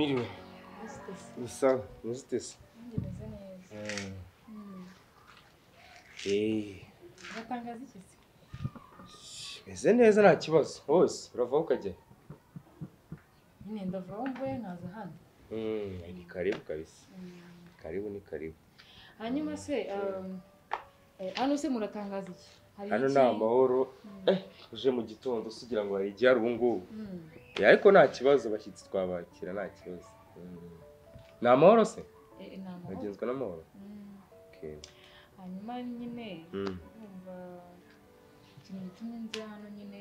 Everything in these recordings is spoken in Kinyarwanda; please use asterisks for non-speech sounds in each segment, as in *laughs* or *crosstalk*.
Mwiriwe. Sawa. Muzitese. Meze neza. Mm. Iki nta kibazo. Hose uravaho ukajya. Nyine ndava aho mvuye nkaza hano. Mm, ni karibu kabisa. Mm. Karibu ni karibu. Hanyuma se um, eh, hano se muratangaza iki? Hari Hano iki? ni amahoro. Mm. Eh, uje mu gitondo usugira ngo hari igihe ari ubu ngubu. Mm. Eh, ariko nta kibazo abashyitsi twabakira nta kibazo. Mm. Ni amahoro se? Eh. Bagenzwa n'amahoro. Mm. Hanyuma nyine Mm. numva ikintu gitumye nza hano nyine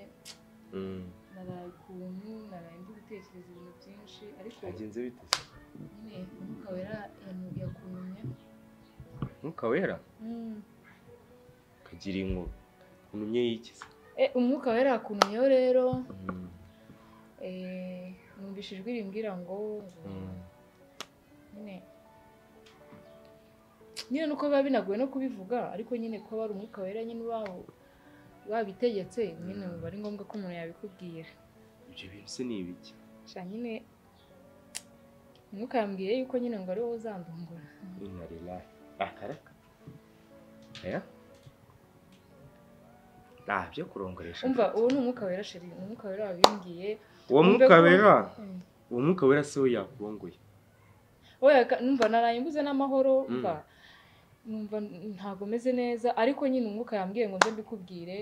Mm. naraye ukuntu naraye ndi gutekereza ibintu byinshi ariko Hagenze bite nyine umwuka wera yakuntumye Mwuka wera? Mm. Kagira inkuru. Unumye y'iki se? Eh, umwuka wera yakuntumyeho rero Mm. eh, numvise ijwi rimbwira ngo Mm. nyine nyine nuko biba binagoye no kubivuga ariko nyine kuba wari umwuka wera nyine wabitegetse nyine biba ari ngombwa ko umuntu yabikubwira Ibyo bintu se ni ibiki? sha nyine umwuka yambwiye yuko nyine ngo ari wowe uzandungura lillahi. Ah, byo kurongoresha. umva uwo ni umwuka wera sheri ni umwuka wera wabimbwiye Uwo mwuka wera, Mm. uwo mwuka wera se we yakurongoye. numva naraye mbuze n'amahoro Mm. umva numva ntabwo meze neza ariko nyine umwuka yambwiye ngo nze mbikubwire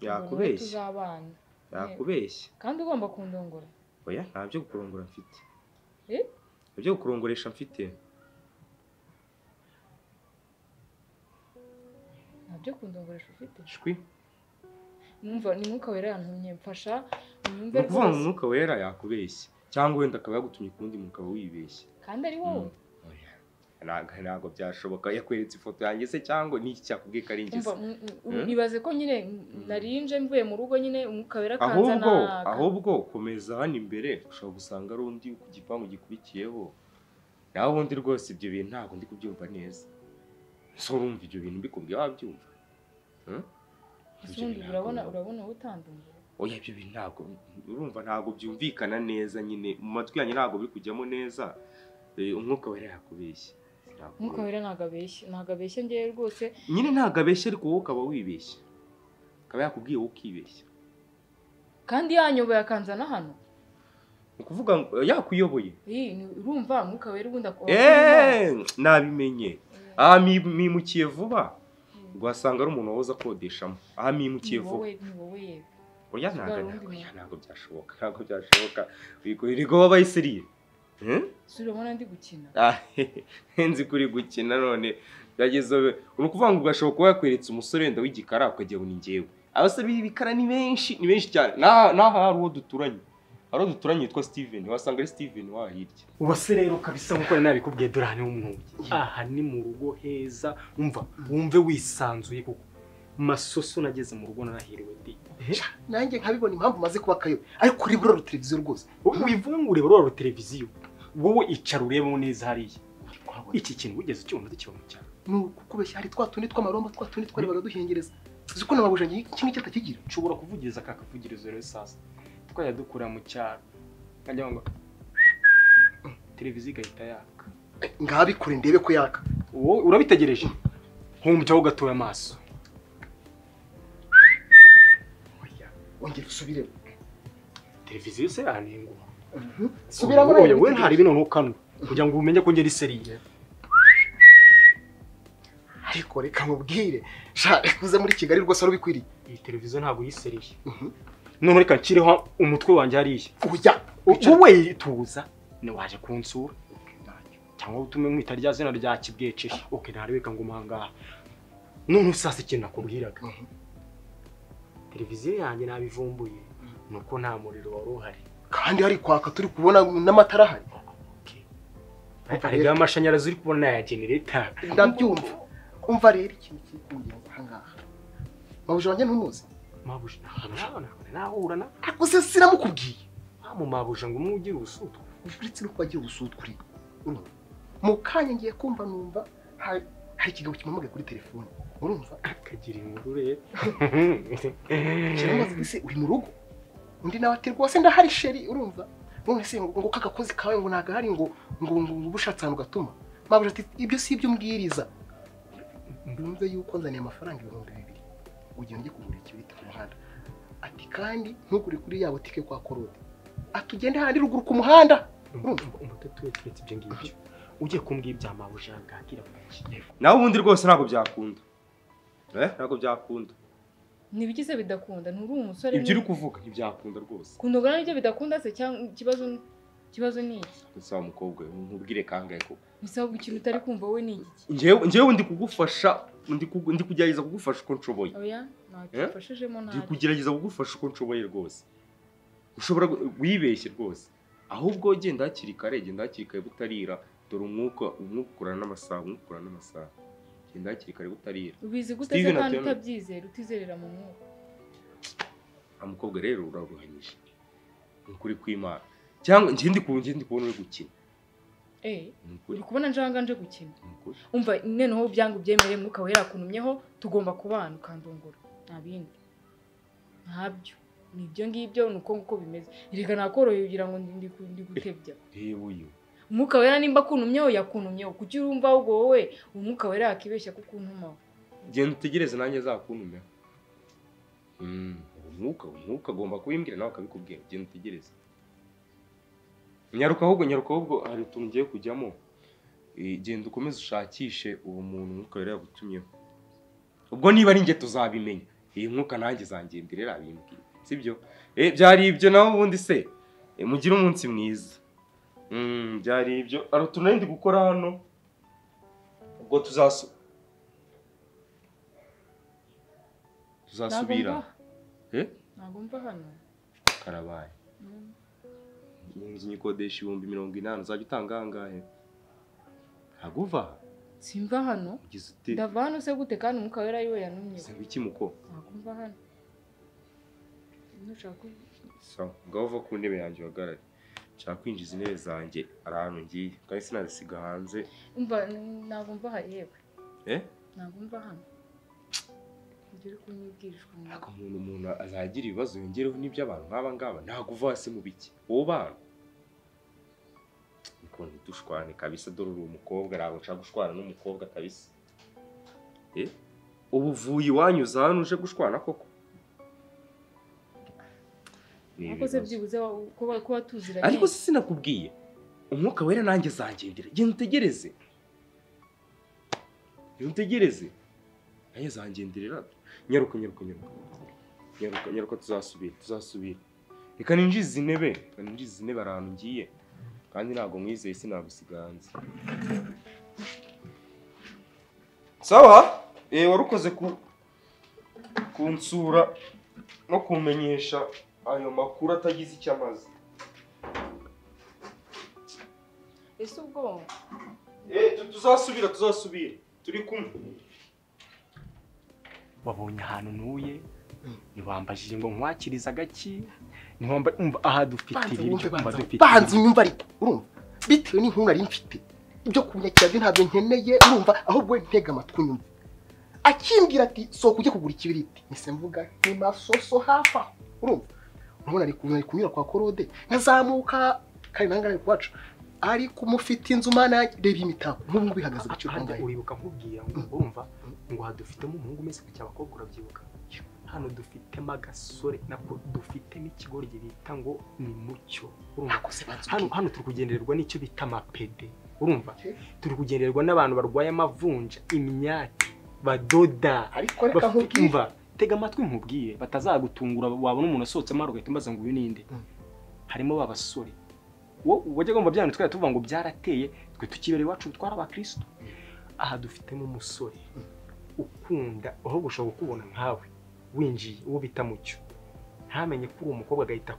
Yakubeshya. Yakubeshya. kandi ugomba kundongora Oya, nta byo kurongora mfite. Eh? Nta byo kurongoresha mfite. nta byo kundongoresha ufite Shwi. Numva ni umwuka wera yantumye mfasha Ni unyumve ukuvuga ngo rwose umwuka wera yakubeshya. Cyangwa wenda akaba yagutumye ku wundi muntu ukaba wibeshya. kandi ari wowe Oya. Ntabwo ntabwo byashoboka yakweretse ifoto yanjye se cyangwa n'iki cyakubwiye ko ari njye umva se. mm, mm, Hmm? ko nyine narinje mvuye mu rugo nyine umwuka wera akanza naga ahubwo komeza hano imbere ushobora gusanga ari undi ku gipangu gikurikiyeho nawe ubundi rwose ibyo bintu ntabwo ndi kubyumva neza urumva ibyo bintu mbikubwiye wabyumva urabona urabona utandungura oya ibyo bintu ntabwo urumva ntabwo byumvikana neza nyine. Mu matwi yanjye ntabwo biri kujyamo neza. Eh, umwuka wera yakubeshya. Umwuka wera ntabwo abeshya ntabwo abeshya ngewe rwose. Nyine ntabwo abeshya ariko wowe ukaba wibeshya. Akaba yakubwiye wowe ukibeshya. Kandi yanyoboye akanzana hano. Ni ukuvuga ngo yakuyoboye. Ih, ni- urumva umwuka wera ubundi ak- eee nabimenye. Aha mi- mimukiye vuba. Ugasanga ari umuntu wahoze akodeshamo. Aha mimukiye vuba oya ntabwo byashoboka ntabwo byashoboka. Wigo wabaye seriye si urabona ndi gukina? Nzi kuri gukina none. Byageze uri ukuvuga ngo ugashobora kuba yakweretse umusore wenda w'igikara ukagira ngo ni njyewe. Abasore b'ibikara ni benshi ni benshi cyane. N'aha hari uwo duturanye. Hari uwo duturanye witwa steven wasanga ari steven waha hirya ubase rero kabisa nk'uko nari nabikubwiye dore aha ni ho umuntu aha ni mu rugo heza umva wumve wisanzuye kuko masoso nageze mu rugo narahiriwe ndi. Nanjye nkabibona impamvu maze kuba akayo ariko uri buraro televiziyo rwose. Ureba rora televiziyo. Wowe icara urebemo neza hariya. Iki kintu wigeze ukibona dukiba mu cyaro ni ukubeshya hari twa tundi tw'amaromba twa tundi twarebaga duhengereza uzi ko nababuje iki ngiki atakigira. Nshobora kuvugiriza aka kavugirizo rero sasa twajya dukura mu cyaro. Nkajya ngo televiziyo igahita yaka. Ngabikore ndebe ko yaka. Wowe urabitegereje? Nkumbyaho gatoya amaso. Ongera usubiremo televiziyo se yanengwa subiramo oya we ntari bino ntukanwa kugira ngo umenye ko ngeri seriye. Ariko reka mubwire sha uze muri kigali rwose wari ubikwiriye. Iyi televiziyo ntabwo yiseriye Mhm. None reka nshyireho umutwe wanjye hariya wowe tuza ni waje kunsura. Cyangwa utume mwita rya zina rya kibweceshi oke ntarebeka ngo muhangaha none sasa ikintu nakubwiraga Mhm. televiziyo yanjye nabivumbuye. Ni uko nta muriro wari uhari. Kandi hari kwaka turi kubona n'amatara ahari. Hariho amashanyarazi uri kubona ya genereta ndabyumva. Umva rero ikintu kiri kungenza ahangaha mabuje wanjye ntumuzi mabuja. Ntabwo nahura na ariko se sinamukubwiye mu mabuja ngo umwe ugire ubusutwa uretse no kuba agira ubusuturi urumva mu kanya ngiye kumva numva hari ikigabo kimpamagaye kuri telefone. Urumva? Akagira inkuru rero kiramubaza ese uri mu rugo? Undi nawe ati rwose ndahari sheri urumva? None se ngo ngo kagakozi kawe ngo nagahari ngo ngo ngo ngo ubushatse ahantu gatuma mabuja ati ibyo si ibyo umbwiriza ndumve yuko nzaniye amafaranga ibihumbi bibiri. Ugenda ujye kugura ikibiriti ku muhanda. Ati kandi ntugure kuri ya butike kwa korode ati ugende handi ruguru ku muhanda. We turetse ibyo ngibyo. Ugiye kumbwira ibya mabuja bwakira bwaki nawe ubundi rwose ntabwo byakunda. Eh? Ntabwo byakunda. Ntibiki se bidakunda nturi umusore ibyo uri kuvuga ntibyakunda rwose. Kundogana ni byo bidakunda se cyangwa ikibazo ikibazo ni iki? Ese wa mukobwa we nkubwire kangahe koko? Bisaba ikintu utari kumva wowe ni iki? Njyewe ndi kugufasha ndi kugerageza kugufasha uko nshoboye ntacyo Eh? ndi kugerageza kugufasha uko nshoboye rwose. Ushobora wibeshye rwose. Ahubwo genda hakiri kare genda hakiri kare butarira dore umwuka umwuka ukurana n'amasaha umwuka ukurana n'amasaha. Genda hakiri kare butarira. Ubizi gute se kandi utabyizera utizerera mu mwuka? Nta mukobwa rero uraruhanyije ni ukuri kw'imana. Cyangwa njye ndi kubona uri gukina. Uri kubona njanga nje gukina. Umva noneho byanga ubyemere mwuka wera yakunumyeho tugomba kubana ukandungura nta bindi. Ntabyo. Ni ibyo ngibyo ni uko nguko bimeze. Reka nakoroheye ugira ngo ndi gutebya. Reba uyu. Umwuka wera nimba akunumyeho yakunumyeho. Kuki urumva ahubwo wowe umwuka wera yakibeshya kuko untumaho genda utegereze nanjye azakuntumeho Mm, umwuka umwuka agomba kubimbwira nawe akabikubwira. Genda utegereze nyaruka ahubwo nyaruka ahubwo hari utuntu ugiye kujyamo. Eh, genda ukomeze ushakishe uwo muntu umwuka wera yagutumyeho. Ubwo niba ari njye tuzabimenya. Iyi mwuka nanjye zangendera irabimbwira sibyo eh byari ibyo nawe ubundi se? Eh, mugire umunsi mwiza. Mm, byari ibyo. Hari utuntu nari ndi gukora hano? Ubwo tuzasubira. Eh? Ntabwo mva hano. Karabaye. Mm. iyi nzu nyikodesha ibihumbi mirongo inani. Uzajya utanga angahe? Ntabwo uva simva hano ndava hano se gute kandi umwuka wera ari we yanumye se iki muko? Ntabwo mva hano ngaho uva ku ntebe yanjye uhagarare. Nshaka kwinjiza intebe zanjye. Hari ahantu ngiye. Kandi sinazisiga hanze. Ntabwo mva aha yewe eh? Ntabwo mva hano. Ibyo uri kunyibwirishwa ngo ntabwo umuntu umuntu azagira ibibazo yongereho n'iby'abantu nk'aba ngaba ntabwo uva hasi mu biki? Wowe bana? Niko ntidushwane kabisa dore uri umukobwa ntabwo nshaka gushwana n'umukobwa kabisa. Eh? Ubu uvuye iwanyu uza hano uje gushwana koko? Ibibazo. byibuze kuba tuziranye. Ariko sinakubwiye umwuka wera nanjye zangendera genda utegereze genda utegereze nanjye zangenderera nyaruka nyaruka nyaruka nyaruka nyaruka tuzasubira tuzasubira reka ninjize izi ntebe reka ninjize izi ntebe hari ahantu ngiye. Kandi ntabwo mwizeye sinagusiga hanze sawa? Eh wari ukoze ku kunsura no kumenyesha ayo makuru atagize icyo amaze. Ese ubwo Eh, tu- tuzasubira tuzasubira turi kumwe. Wabonye ahantu ntuye ntiwambajije ngo nkwakirize agaki aha dufite ibiryo banza dufite banza ibiryo. unyumva ariko urumva. Bitewe n'inkuru nari mfite. Ibyo kunyakira byo ntabyo nkeneye urumva ahubwo ntega amatwi unyumve. Akimbwira ati sohoka ujye kugura ikibiriti mise mvuga ni masoso hafi aho. Urumva. Urabona ari kunyura kwa korode nkazamuka kandi nange ari kuhaca ariko umufite inzu yanjye reba iyi mitako nk'ubu ngubu ihagaze agaciro Harya kangahe uribuka nkubwira ngo urumva ngo aha dufitemo umuhungu umeze nka cy'abakobwa urabyibuka. Hano dufitemo agasore nako dufitemo ikigoryi bita ngo ni mucyo hano turi kugendererwa n'icyo bita amapede urumva? Turi kugendererwa n'abantu barwaye amavunja imyati badoda. Ariko reka nkubwire tega amatwi nkubwire batazagutungura wabona umuntu asohotsemo ugahita umbaza ngo uyu ninde Mm. harimo ba basore. Wajya gomba byane twari tuvuga ngo byarateye twe tukibera iwacu twari abakristo. Aha dufitemo umusore ukunda ahubwo ushobora kukubona nkawe winjiye uwo bita mucyo. Ntamenye ko uri umukobwa agahita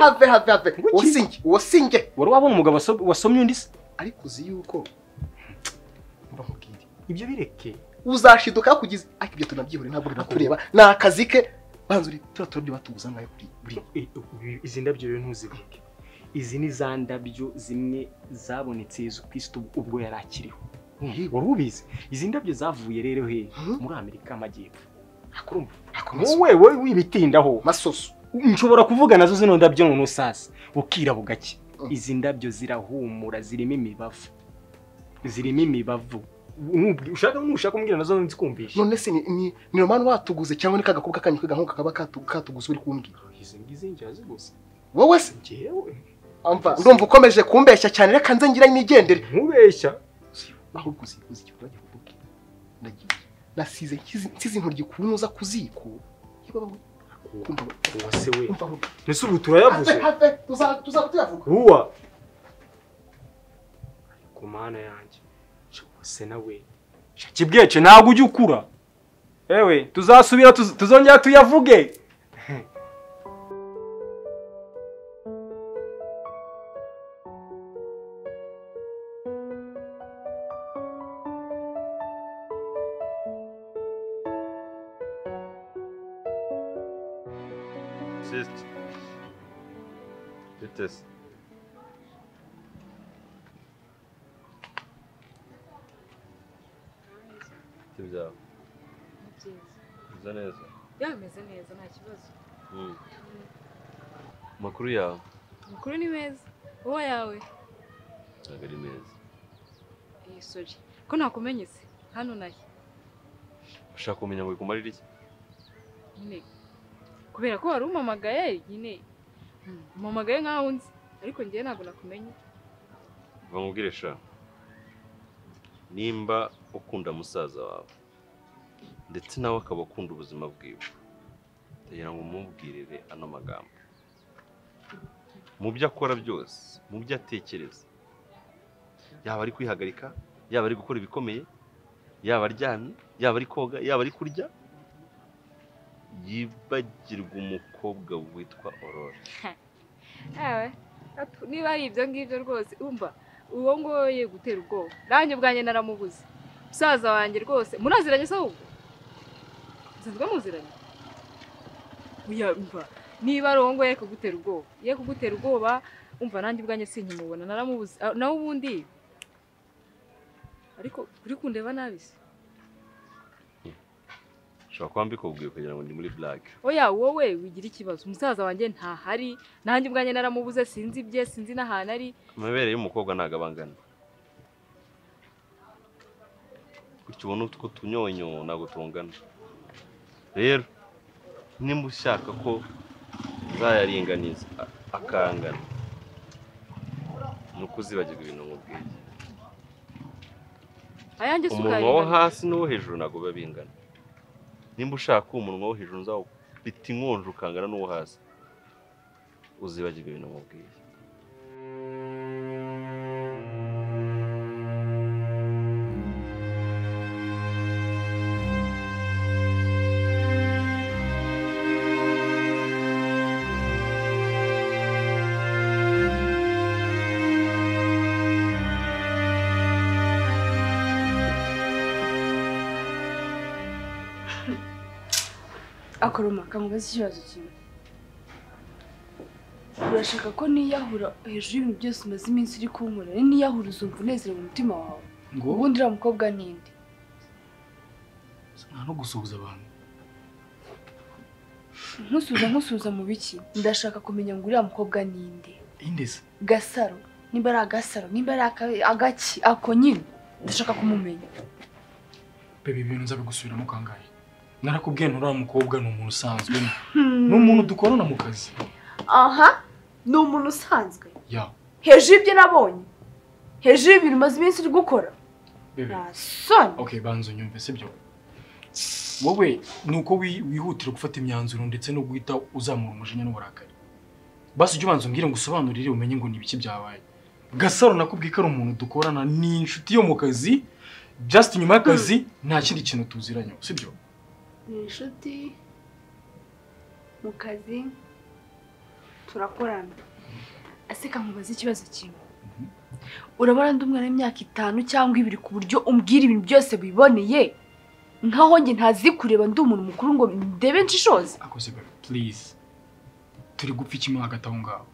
have have have Ngo uwo uwo sinjye wari wabona umugabo waso- wasomye undi se? Ariko uzi yuko ibyo bireke. uzashiduka yakugize ariko ibyo tunabyihore ntabwo binakureba ni akazi ke banza uri turiya turabyo batuguza ngayo kuri I- i- izi ndabyo rero ntuzivuge. Izi ni za ndabyo zimwe zabonetse Yezu Kristo ubwo yari akiriho. Wari ubizi? Izi ndabyo zavuye rero he? Muri Amerika akomeza wowe wibitindaho masoso. Nshobora kuvuga na zo zino ndabyo noneho sasa bukira bugake izi ndabyo zirahumura zirimo imibavu. Zirimo imibavu. Ushaka nushaka kumbwira na zo nzikumvisha none se ni ni ni romani watuguze cyangwa ni kagakobwa kanyu k'agahungu kaba katu- katuguze uri kumbwira? Izi ngizi njyazi gusa. Wowe se? Njyewe. Amva ndumva ukomeje kumbeshya cyane reka nze ngira nigendere nkubeshya? Ahubwo uzi uzi ikibazo bagiye kukubwira ndagiye. Nasize nsize intoryi ku uza ku ziko Yewe wowe, kumva uwase we. Mbese ubu turayavuze? Have, have, tuza tuza tuyavuga uwa ku mana yanjye. Se nawe kibwece ntabwo ujya ukura ewe tuzasubira tuz- tuzongera tuyavuge. Ko nakumenye se hano nahe Ushaka kumenya ngo bikumarire iki? nyine. Kubera ko wari umamagaye nyine. Hmm, umamagaye nkaho nzi. Ariko njyewe ntabwo nakumenye Bamubwire sha. Nimba ukunda musaza wawe ndetse nawe akaba akunda ubuzima bwiwe ndagira ngo umubwirire ano magambo. Mu byo akora byose mu byo atekereza yaba ari kwihagarika yaba ari gukora ibikomeye yaba aryamye yaba ari koga yaba ari kurya yibagirwa umukobwa witwa atu- *laughs* niba ari ibyo ngibyo rwose umva uwo nguwo ye gutera ubwoba. Nanjye ubwanjye naramubuze. Musaza wanjye rwose muraziranye se ahubwo musanzwe muziranye niba ari uwo nguwo ye kugutera ubwoba. Ye kugutera ubwoba umva nanjye ubwanjye sinkimubona. Naramubuze Ah, nawe ubundi? Ariko uri kundeba nabi se. Ushobora kuba mbikubwiye kugira ngo ndi muri blague oya wowe wigira ikibazo. Umusaza wanjye ntahari. Nanjye ubwanjye naramubuze sinzi ibye sinzi n'ahantu ari. Amabere y'umukobwa ntabwo aba angana gutyo ubona utwo tunyonyo ntabwo tungana rero nimba ushaka ko uzayaringaniza akangana. Ni uko uzibagirwa ibintu nkubwiye. Umunwa wo hasi n'uwo hejuru ntabwo biba bingana. Nimba ushaka umunwa wo hejuru uzawufite inkonje ukangana n'uwo hasi. Uzibagirwa ibintu nkubwiye. Akoroma kamubaza ikibazo kimwe. Urashaka ko niyahura hejuru y'ibintu byose umaze iminsi uri kunkorera niyahura uzumva unezerewe mu mutima wawe. Ngo? Ubundi uriya mukobwa ninde nta no gusuhuza abantu. Nkusubiza nkusubiza mu biki? Ndashaka kumenya ngo uriya mukobwa ninde indese gasaro. Nimba ari agasaro nimba ari agaki ako nyine. Ndashaka kumumenya. Bebe ibintu nzabigusubiramo kangahe? Narakubwiye nturiya mukobwa ni umuntu usanzwe ni. Umuntu dukorana mu kazi. Aha ni umuntu usanzwe. Ya. Hejuru y'ibyo nabonye hejuru y'ibintu umaze iminsi uri gukora. Soni okay banza unyumve sibyo wowe ni uko wi- wihutira gufata imyanzuro ndetse no guhita uzamura umujinya n'uburakari. Basi ujye ubanza umbwire ngo usobanurire umenye ngo ni ibiki byabaye. Gasaro nakubwiye ko ari umuntu dukorana ni inshuti yo mu kazi just nyuma y'akazi nta kindi kintu tuziranye sibyo ni inshuti mu kazi turakorana. Aseka nkubaza ikibazo kimwe. Urabona ndi umwana w'imyaka itanu cyangwa ibiri ku buryo umbwira ibintu byose wiboneye nkaho njye ntazi kureba ndi umuntu mukuru ngo ndebe nshishoze. Please. Turi gupfa ikimo hagati aho ngaho?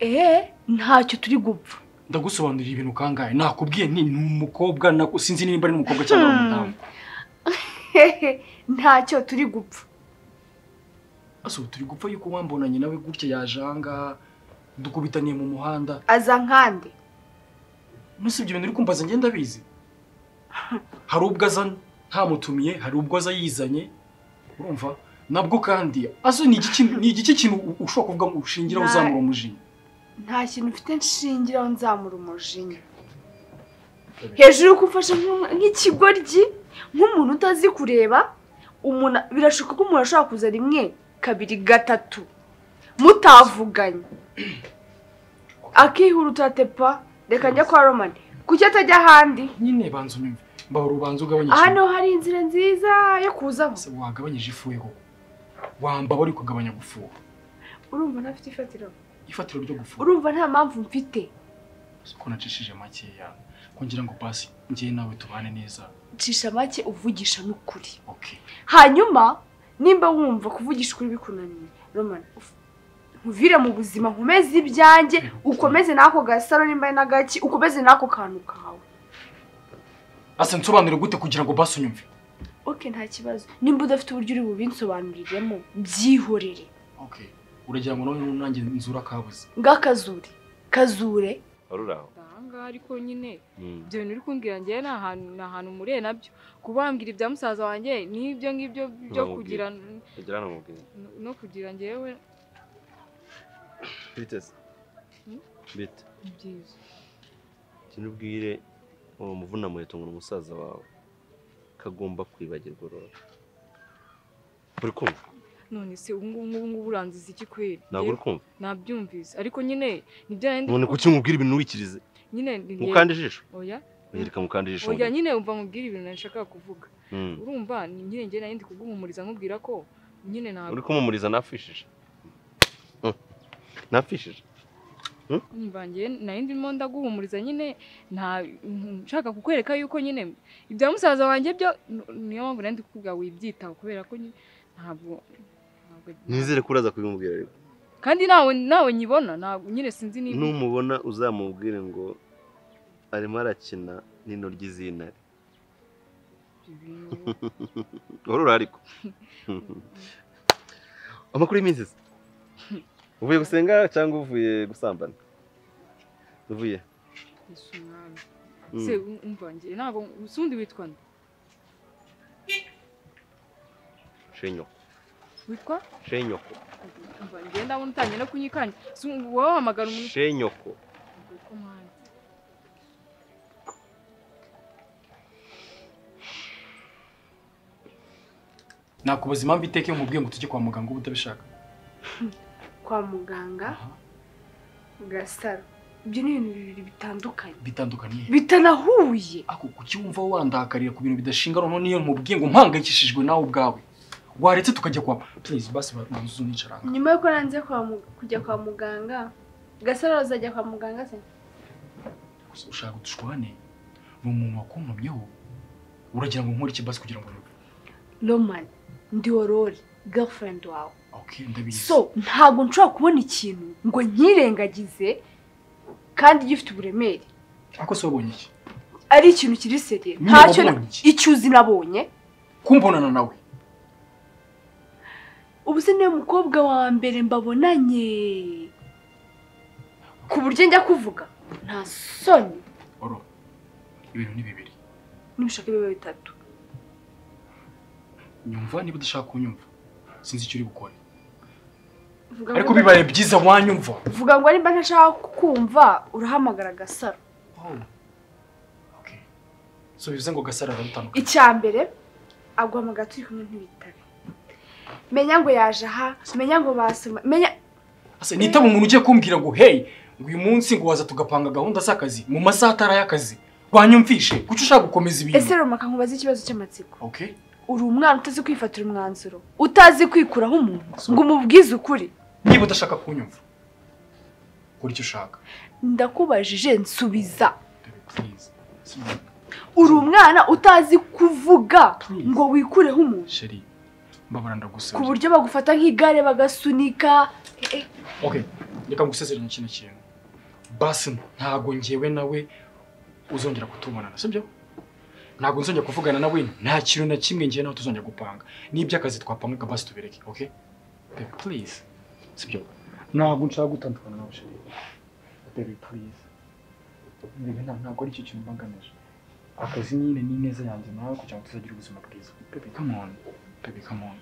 Eee ntacyo turi gupfa. Ndagusobanurira ibintu kangahe? Nakubwiye ni ni umukobwa naku- sinzi nimba ari umukobwa cyangwa ari umudamu. Hehe ntacyo turi gupfa. Aso turi gupfa yuko wambonanye nawe gutya yajanga dukubitaniye mu muhanda? Aza nkande. Nuse ibyo bintu uri kumbaza ngenda bizi hari ubwo aza ntamutumiye hari ubwo aza yizanye. Urumva? Nabwo kandi aso ni igiki kintu ushobora kuvuga ngo ushingiraho uzamura umujinya? nta kintu mfite nshingiraho nzamura umujinya. Hejuru yo kumfasha nk'ikigoryi nk'umuntu utazi kureba umuntu birashoboka ko umuntu ashobora kuza rimwe kabiri gatatu. Mutavuganye. *clears throat* Akihuta tepa reka njya kwa romani kuki atajya ahandi? Nyine banza unyumve mbahora ubanza ikintu ni ho hari inzira nziza yo kuzamo wagabanyije ifuhe koko? Wamba bari kugabanya gufuha urumva ntafite ifatiro? Ifatiro ryo gufuha urumva nta mpamvu mfite? Ko nacishije makeya. Kugira ngo basi njye nawe tubane neza. Cisha make uvugisha n'ukuri. Okay hanyuma nimba wumva kuvugisha ukuri bikunaniye. Romani nkuvire mu buzima nkomeze ibyanjye ukomeze n'ako gasaro nimba ari n'agaki ukomeze n'ako kantu kawe. Ase nsobanure gute kugira ngo basi unyumve? Oke nta kibazo. Nimba udafite uburyo uri bubinsobanuriremo byihorere. Okay uragira ngo nanjye nzura kabuze. Ng'akazure. Kazure. Wari ariko nyine Mm. ibyo bintu uri kumbwira njyewe ni ahantu ni ahantu muriye na byo. Kuba wambwira ibya musaza wanjye n'ibyo ngibyo byo kugira no kugira njyewe bite se Hmm? bite ni byiza. Ikintu ubwire uwo muvunamuheto ngo ni umusaza wawe. Kagomba kwibagirwa rero uri kumva? None se ubu ngubu ngubu ngubu uranziza iki kweri? Ntabwo uri kumva? Nabyumvise. Ariko nyine ni byo nari ndi none kuki nkubwira ibintu wikirize. Nyine mukanda ijisho? Oya. Yereka mukanda ijisho oya nyine umva nkubwire ibintu nashakaga kuvuga. Mm. urumva ni nyine njye nari ndi kuguhumuriza nkubwira ko nyine ntabwo uri kumumuriza nafishije. Mm. nafishije. Umva njye nari ndimo ndaguhumuriza nyine nta nshaka kukwereka yuko nyine ibya musaza wanjye byo niyo mpamvu nari ndi kukubwira wibyitaho kubera ko ntabwo nizere ko uraza kubimubwira ariko kandi nawe nawe nyibona nyine sinzi niba numubona uzamubwire ngo arimo arakina n'intoryi z'intare. Urura *laughs* ariko *laughs* amakuru y'iminsi uvuye gusenga cyangwa uvuye gusambana? Uvuye. Mm. umva njye ntabwo usundi witwa nde? Shenyoko witwa? Shenyoko ndabona utangiye no kunyikanya wowe wahamagara umuntu? Shenyoko nakubaza impamvu iteka iyo nkubwiye ngo tujye kwa muganga uba utabishaka. Kwa muganga? Gasaro ibyo ni ibintu bibiri bitandukanye. Bitandukaniye bitanahuye. Ako kuki wumva wandakarira ku bintu bidashinga noneho niyo nkubwiye ngo mpangayikishijwe nawe ubwawe. Waretse tukajya kwa please basi banza unicara aha nyuma y'uko nanze kwa kujya kwa muganga gasaro azajya kwa muganga se? Gusa ushaka dushwane ni umuntu wakuntumyeho? Uragira ngo nkore iki basi kugira ngo romani ndi worori girlfriend wawe. So ntabwo nshobora kubona ikintu ngo nkirengagize kandi gifite uburemere. Ako se wabonye iki? Ari ikintu kiri seriye ntacyo na- wabonye iki? icyo uzi nabonye? Kumbonana nawe. Ubu se ni we mukobwa wa mbere mbabonanye. Ku buryo njya kuvuga nta soni ibintu ni bibiri. N'ibishaka biba bitatu. Nyumva niba udashaka kunyumva. Sinzi icyo uri bukore ariko bibaye byiza wanyumva. Vuga ngo nimba ntashaka kumva urahamagara agasaro oh. So bivuze ngo gasara arabutandukanye icya mbere aguhamagara turi kumwe ntibitabe menya ngo yaje aha menya ngo basoma menya nitaba umuntu ugiye kumbwira ngo hey ngo uyu munsi ngo waza tugapanga gahunda z'akazi mu masaha atari ay'akazi wanyumvishe? Kuki ushaka gukomeza ibintu? Ese rumaka nkubaze ikibazo cy'amatsiko? Okay uri umwana utazi kwifatira umwanzuro utazi kwikuraho umuntu. Ngo umubwize ukuri. Niba udashaka kunyumva kora icyo ushaka. Ndakubajije nsubiza. Uri umwana utazi kuvuga ngo wikureho umuntu. Ku buryo bagufata nk'igare bagasunika. Eh, eh, reka ngusezeranye kino kintu. Basi ntago njyewe nawe uzongera kutubonana sibyo? Ntabwo nzongera kuvugana nawe nta kintu na kimwe njyewe nawe tuzongera gupanga. N'iby'akazi twapangaga basi tubireke okay? Baby please. Sibyo? Ntabwo nshaka gutandukana nawe sheri Baby, nta- ntabwo ari icyo kintu mbagamije akazi nyine ni neza yanjye nawe kugira ngo tuzagira ubuzima bwiza. On. Baby come on.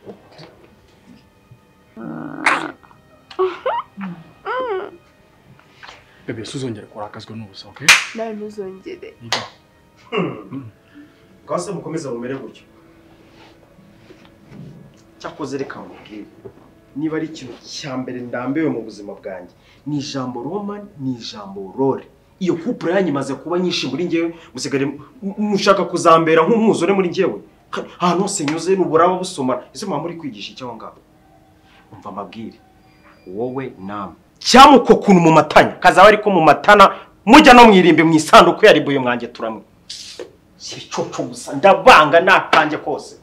Baby suzongera kurakazwa n'ubusa okay? Nawe ntuzongere se mukomeze mumere gutyo cyakoze reka mubwire niba ari ikintu cya mbere ndambiwe mu buzima bwanjye ni ijambo romani ni ijambo rore iyo kupure yanyu imaze kuba nyinshi muri ngewe musigare mu- mushaka kuzambera nk'umwuzure muri ngewe ahantu hose nyuze nuburaba busomana ese muba muri kwigisha icyo aho ngaho? Umva amabwire wowe namwe cyangwa uko kuntu mu matanya. Kazaba ariko mu matana mujya no mwirimbe mu isanduku ya ribuye mwanjye turamwe. Si icoco gusa ndabanga nakanjye kose.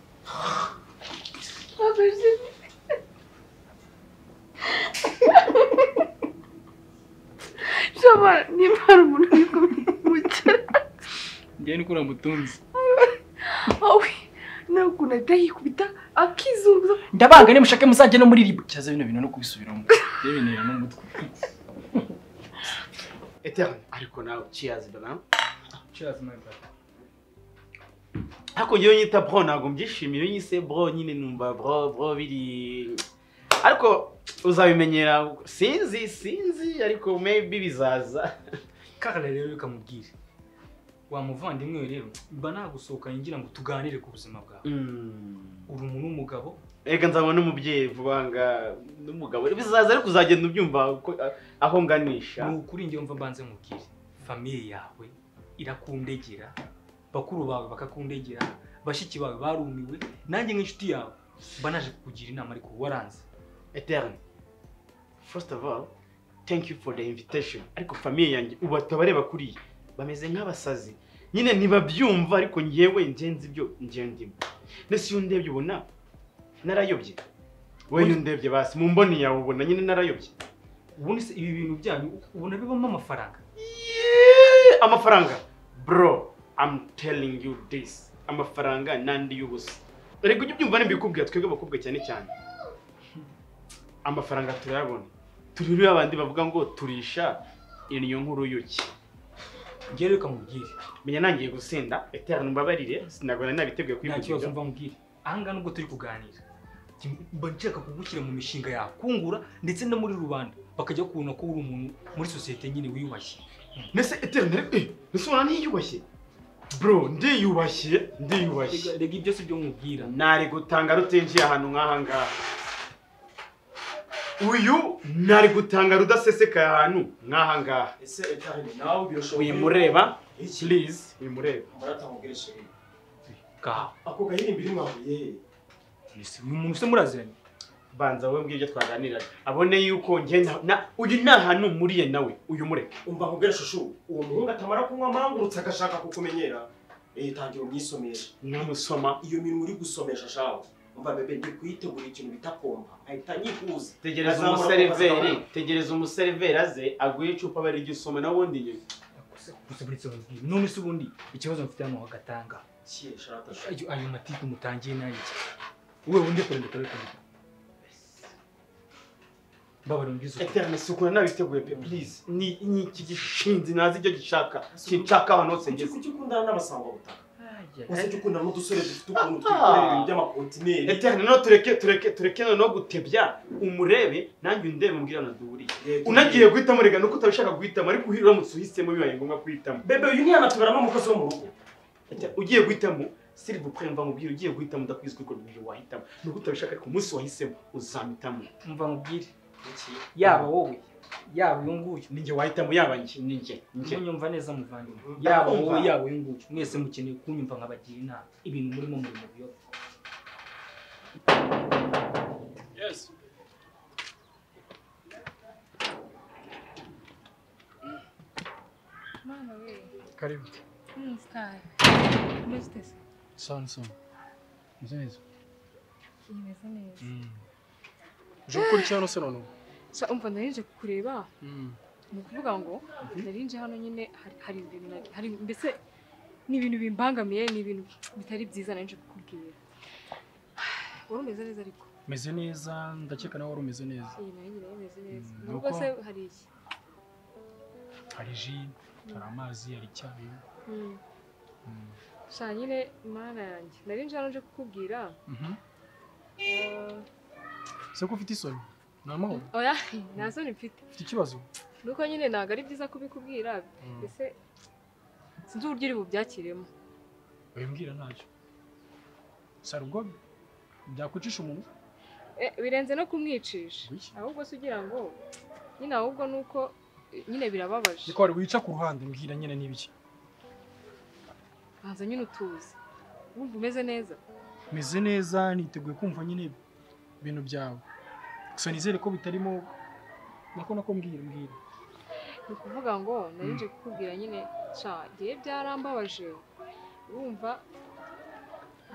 Shobora niba hari umuntu uri kumwimukira njyewe niko namutunze wowe nawe ukuntu ahita yikubita akizunguza ndabanga nimushake muzajye no muri ribu cyaza bino bintu no kubisubiramo. Yewe bintera n'umutwe. Eterne, ariko nawe cheers bana. cheers my brother. Ariko ngewe nyita bro ntabwo mbyishimiye. Iyo nyise bro nyine numva bro bro biri. Ariko uzabimenyera sinzi sinzi ariko maybe bizaza. kagara rero reka mubwire wa muvandimwe we rero mba nagusohokanye ngira ngo tuganire ku buzima bwawe. Mm. uri umuntu w'umugabo? Ega nzaba n'umubyeyi vuba nga n'umugabo. Bizaza ariko uzagenda ubyumva aho nganisha. ni ukuri njyewe mva mbanze mubwire famiye yawe irakundegera bakuru bawe bakakundegera bashiki bawe barumiwe nanjye nk'inshuti yawe mba naje kukugira inama ariko waranze Eterne. First of all, thank you for the invitation. Ariko famille yanjye ubu atabareba kuriya bameze nk'abasazi. Nyine ntibabyumva ariko ngewe ngenzi ibyo ndimo. Nese iyo ndebye ubona narayobye. Wowe iyo ndebye basi mu mboni yawe ubona nyine narayobye. ubundi se ibi bintu byanyu ubona bibamo amafaranga Amafaranga. Bro, I'm telling you this. Amafaranga nandi y'ubusa. Rego ujye ubyumva n'imbikubwira twebwe abakobwa cyane cyane. Amafaranga turayabona. Turi rero abandi bavuga ngo turisha iyo nkuru y'uki. njyewe reka mubwire Menya nangiye gusinda, eterne mbabarire, sinagora nabiteguye nta kibazo mva mubwire ahangaha nubwo turi kuganira mba nshaka kugushyira mu mishinga yakungura ndetse no muri rubanda bakajya kubona ko uri umuntu muri sosiyete nyine wiyubashye Nese eterne, eh, nese ubona niyubashye. Bro, ndiyubashye, ndiyubashye. Rega- ibyo si byo mubwira Nari gutanga rutinjiye ahantu nk'aha ngaha. Uyu nari gutanga rudasesekaye ahantu nk'aha ngaha. Uyimureba, please, uyimureba. ako gahimbiri mwahuye he uyu muntu se muraziranye Banza wowe mbwira ibyo twaganiraga. Abone yuko na uyu ni ahantu muriye nawe, uyu mureke. umva nkubwire shushu uwo muhungu atamara kunywa amangurutse agashaka kukumenyera. Eh tangira umwisomesha Nkamusoma. iyo minwa uri gusomesha shawe umva bebe ndi kuyitegura ikintu bita kompa. Ahita nyihuza Tegereza umuseriveri, tegereza umuseriveri aze aguhe icupa bari ryo usome nawe ubundi nyine. gusa buretse mubwire none se ubundi ikibazo mfite hano shu ayo matiku mutangiye nanjye wowe undi kure ndekare ukuri. Eterne sukuna nabiteguye pe please. Ni ni iki gishinzi nazi icyo gishaka. Kinshaka ahantu hose ngeze. kuki ukundana n'abasangwa butaka ujya ukundana n'udusore dufite ukuntu twikorera ibintu by'amakontineri Eterne no tureke tureke tureke no gutebya umurebe nanjye undebe mbwira na duhuriye. Unagiye guhitamo rega nuko utabishaka guhitamo ariko uramutse uhisemo bibaye ngombwa guhitamo. bebe uyu ntiyanatuberamo umukozi wo mu rugo ugiye guhitamo s'il vous plaît mva mubwire ugiye guhitamo ndakwizi ko ibyo wahitamo nuko utabishaka ariko umunsi wahisemo uzampitamo umva mubwire yaba wowe yaba uyu nguyu ninjye wahitamo yaba njye munyumva neza muvandimwe. Yaba wowe yaba uyu nguyu mwese mukeneye kunyumva nkabagira inama. Ibintu murimo muri mu biyobe karibu. Sana meze neza neza. Uje gukurikira hano se noneho? Umva ndarinje kukureba? Ni ukuvuga ngo ndarinje hano nyine hari, ibintu mbese ni ibintu bimbangamiye ni ibintu bitari byiza narinje kukubwira. *sighs* Wari umeze neza ariko? Meze neza ndakeka nawe wari umeze neza. Iyi na yo nyine imeze neza. Mm, nubwo se hari iki? Hari ji hari amazi hari icyayi. Mm. Mm. sha nyine mana yanjye nari nje hano nje kukubwira? Mhm. eh, se ko ufite isoni ni amahoro oya nta soni mfite ufite ikibazo? Nuko nyine ntabwo ari byiza kubikubwira. Mm. ese sinzi uburyo uri bubyakiremo. Wimbwira ntacyo. Ubwo byakwicisha umuntu? Eh, birenze no kumwicisha. Ahubwo se ugira ngo nyine ahubwo ni uko nyine birababaje. Niko wari wica ku ruhande mbwira nyine n'ibiki banza nyine utuze. Wumva umeze neza? Meze neza niteguye kumva nyine ibintu byawe. Gusa nizere ko bitarimo nako nako mbwira mbwira. Ni ukuvuga ngo nari kukubwira nyine sha igihe byarambabaje urumva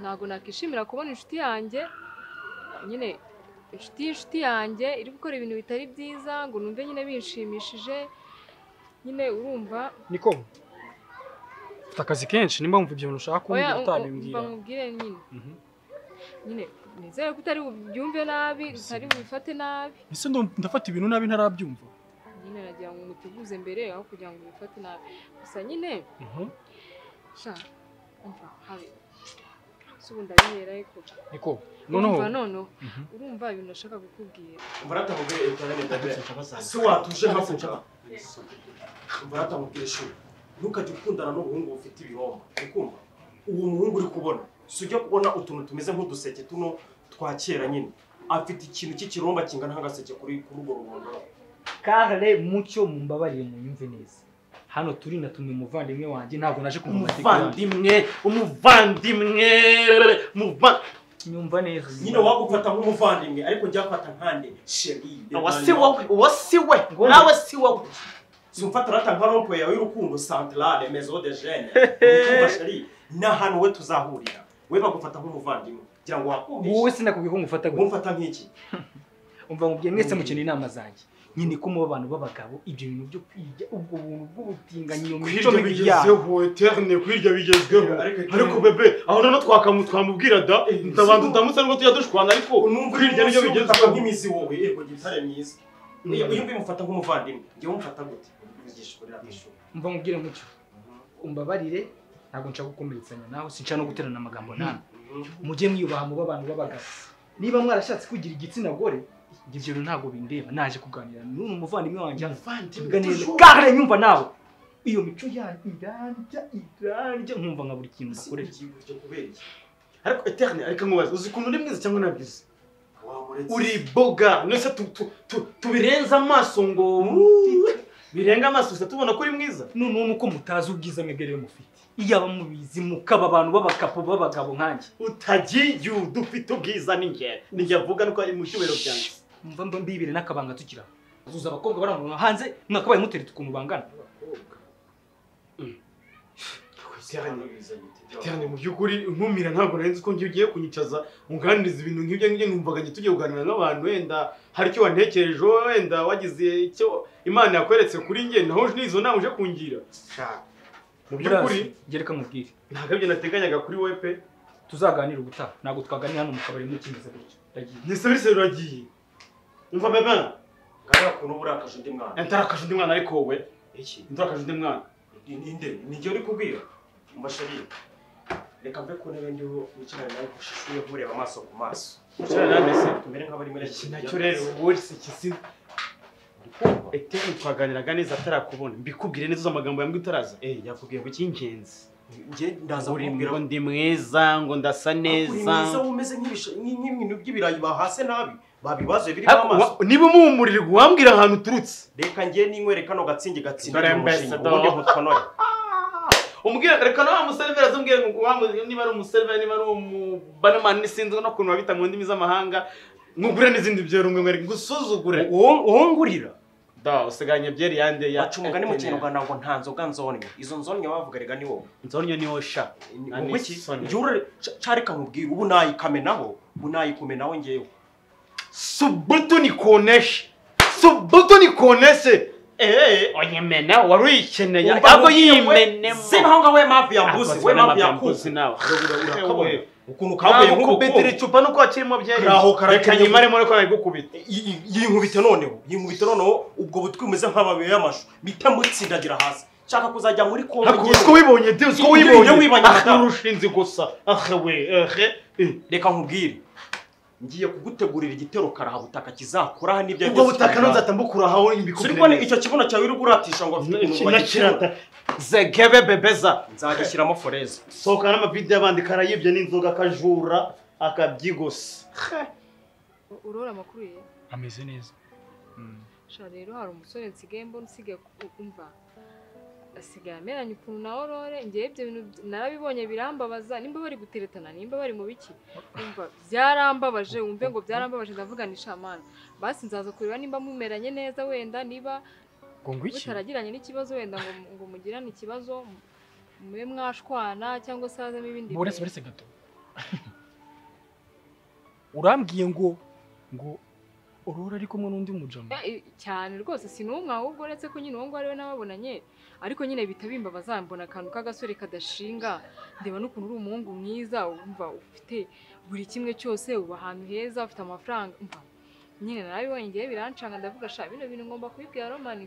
ntabwo nakishimira kubona inshuti yanjye nyine inshuti y'inshuti yanjye iri gukora ibintu bitari byiza ngo numve nyine binshimishije nyine urumva. Niko? Ufite akazi kenshi nimba wumva ibyo bintu ushaka oya kumbwira umva utabimbwira nyine. Mhm. nyine nizere ko utari bubyumve nabi utari bubifate nabi. ese ndafata ibintu nabi ntarabyumva? Nyine nagira ngo muteguze mbere aho kugira ngo ubifate nabi. Gusa nyine Mhm. umva habe si ubu ndabihera ariko niko noneho urumva noneho. Mhm. urumva ibintu nashaka kukubwira. Internet ndabere si watuje hakurya muratamubwire shuri. Ntukajye ukundana n'umuhungu ufite ibihombo ukumva uwo muhungu uri kubona. Si ujya kubona utuntu tumeze nk'uduseke tuno twa kera nyine. Afite ikintu cy'ikiromba kingana nk'agaseke kuri urwo rubondo. Kare mucyo mumbabarire munyumve neza. Hano turi natumiye umuvandimwe wanjye ntabwo naje yanjye. Umuvandimwe umuvandimwe muva nyumva neza. Nyine wagufata nk'umuvandimwe ariko njya afata nkande sheri uwo si wowe uwo si we Ngo- nawe si wowe si umfata urata nka rompo yawe y'urukundo santarare mezo de jene ni ahantu we tuzahurira. We bagufata nk'umuvandimwe. Kugira ngo wakundishe wowe sinakubwiye ko ngufata gutya umfata nk'iki? *laughs* Umva ngo mwese mukeneye inama zanjye. Nyine ko muba abantu b'abagabo ibyo bintu byo kwiga ubwo buntu bw'ubutinganyi iyo mico mibi yabo. Eterne kwirya bigezweho. Ariko- bebe aho noneho twakamu twamubwira da ndabanza ndamutse nubwo tujya dushwana ariko numva kwirya ni byo bigezweho. nk'imizi wowe yego gitare myiza. Iyo iyo mbimufata nk'umuvandimwe. Njyewe umufata gute? Umva nkubwire mucyo. Umbabarire ntabwo nshaka gukomeretsanya nawe sinshaka no guterana amagambo nawe mujye mwiyubaha muba abantu b'abagabo. Niba mwarashatse kugira igitsina gore ibyo bintu ntabwo bindeba. Naje kuganira n'uyu muvandimwe wanjye. Hano kare nyumva nawe. Iyo mico yanyu irarya irarya nkumva nka buri kintu iki ariko eterne ariko nkubaza uzi ukuntu uri mwiza cyangwa wamuretse. Uri boga. Nose tu- tu- tu- tubirenze amaso ngo birenga amaso gusa tubona ko uri mwiza? Noneho nuko mutazi ubwiza mwebwe rero mufite. Iyaba mubizi mukaba abantu b'abakapo b'abagabo nkanjye utagiye dufite ubwiza n'ingero nijya avuga nuko ari mu cyubahiro byanjye. Mba mbibire n'akabanga tukira zuza abakobwa barangurura hanze mwakabaye muteretse ukuntu bangana. Cyane mu by'ukuri nkumira ntabwo nari nzi ko ngiye ugiye kunyicaza unganiriza ibintu nk'ibyo ngibyo numvaga njye tugiye kuganira n'abantu wenda hari icyo wantekerejeho wenda wagize icyo imana yakweretse kuri njye naho n'izo nama uje kungira. Mu by'ukuri gereka mubwire ntabwo ibyo nateganyaga kuri wowe pe. Tuzaganira ubutaha ntabwo twaganira hano mu kabari mukimeze ndagiye. Ndetse bise uragiye umva bebe? Ngana ukuntu burakaje undi mwana. Ntarakaje undi mwana ariko wowe? Iki? Ntarakaje undi mwana? Ni- ninde nijye uri kubwira? Mbashari reka mve ku ntebe ndiho wicarane nawe ku shusho yo kureba amaso ku maso. Wicarane nawe mbese? tumere nk'abari muri iki na cyo rero wowe si kisi? Eteni twaganiraga neza atarakubona. Mbikubwire neza amagambo yambwe utaraza. Eh yakubwiye ngo iki icy'ingenzi. Njye ndaza uri kumubwira ngo ndi mwiza ngo ndasa uri neza. mwiza umeze nk'ibintu by'ibirayi bahase nabi babibaze Ariko amaso. niba umumurirwa wambwira ahantu uturutse. Reka njye ninkwereka kano gatsingi gatsinda ubundi nkutonore umbwira reka na wa museriveri azumbwire ngo wamu- niba ari umuseriveri niba ari umubanamani sinzi n'ukuntu babita mu ndimi z'amahanga nkugure n'izindi byero ngo ngwere ngusuzugure. Uwo ngurira da usigaranye byeri yande ya baca umugani mu kinyarwanda ngo nta nzoga nzonnye izo nzonnye bavuga rega ni wowe sha. Nani wowe iki soni. njye urare ca- careka nkubwire ubu nayikamenaho ubu nayikumenaho njyewe? Subutu nikuoneshe subutu nikuoneshe eh oyemene wari uyikeneye ahubwo yimenemo aho ngaho we mavi ya mbuzi Akoze we mavi n'amavi ya ya mbuzi kuzi nawe ukuntu nagukubitira nk'ubukungu icupa nuko hakirimo byari Karaho reka karakeneye. nyimaremo ariko nagukubita Y- y- yinkubita noneho yinkubita noneho ubwo butwi bumeze nk'amabuye y'amashu mpita mutsindagira hasi nshaka kuzajya muri kongo Ariko uzi ko wibonye de uzi ko Iyo- wibonye wibanye Ah, amata. urushinzi gusa ahe we ahe eh. reka nkubwire ngiye kugutegurira igitero karahabutaka kizakuraho n'ibyo ubwo butaka nonzata mbukuraho suri kubona icyo kibuno cyawe uri guratisha ngo afite ukuntu bagikira nakirata zegebe bebeza nzagishyiramo foreze. Sohoka n'amavide y'abandi karayibye n'inzoga akajura akabyigosa urora amakuru ye? Ameze neza. Rero hari umusore nsigaye mbona usigaye ku- umva. Asigaye ameranye ukuntu na orore ngewe ibyo bintu narabibonye birambabaza nimba bari guteretana nimba bari mu biki umva byarambabaje wumve ngo byarambabaje ndavuga ni shamana basi nzaza kureba nimba mumeranye neza wenda niba mutaragiranye n'ikibazo wenda ngo, mugirane ikibazo mube mwashwana cyangwa se hazamo ibindi bintu. buretse gato. *laughs* Urambwiye ngo ngo urora ari kumwe n'undi mujama Eh, cyane rwose si n'umwe ahubwo uretse ko nyine uwo nguwo ari we n'ababonanye ariko nyine bihita bimbabaza mbona akantu k'agasore kadashinga ndeba n'ukuntu uri umuhungu mwiza wumva ufite buri kimwe cyose uba ahantu heza ufite amafaranga nyine narabibonye ngewe birancanga ndavuga sha bino bintu ngomba kubibwira romani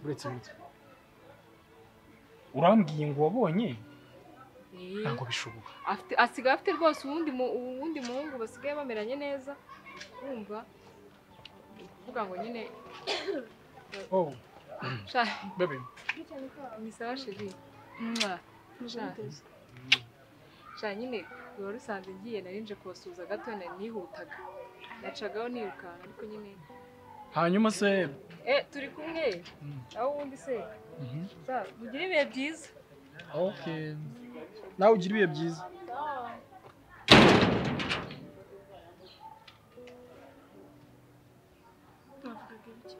urambwiye ngo wabonye? Eh, ntabwo bishoboka. Afite asigaye afite rwose uwundi mu- uwundi muhungu basigaye bameranye neza wumva. Ni ukuvuga ngo nyine Mwah. Sha. sha nyine ruba rusanzwe ngiye nari nje kubasuhuza gato nihutaga. Nacagaho nirukanka ariko nyine hanyuma se. Eh turi kumwe. Mm. aho ubundi se? Mugire ibihe byiza? Nawe ugira ibihe byiza. Navugaga iki?